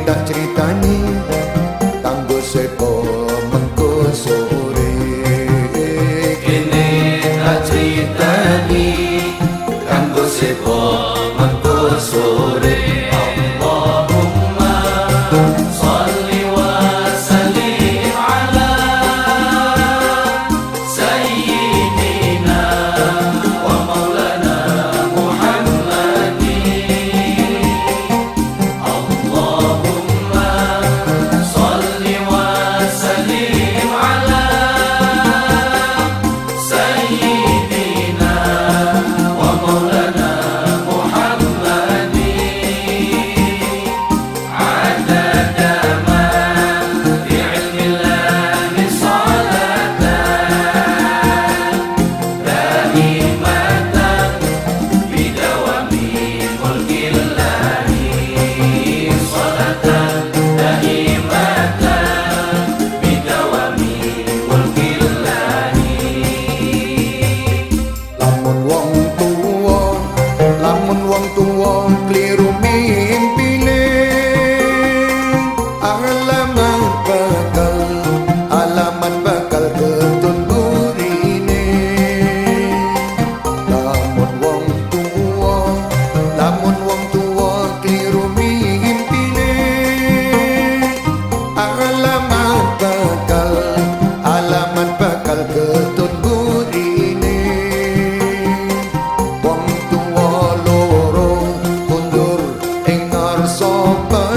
endah ceritanya tanggo sepo volta.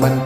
mình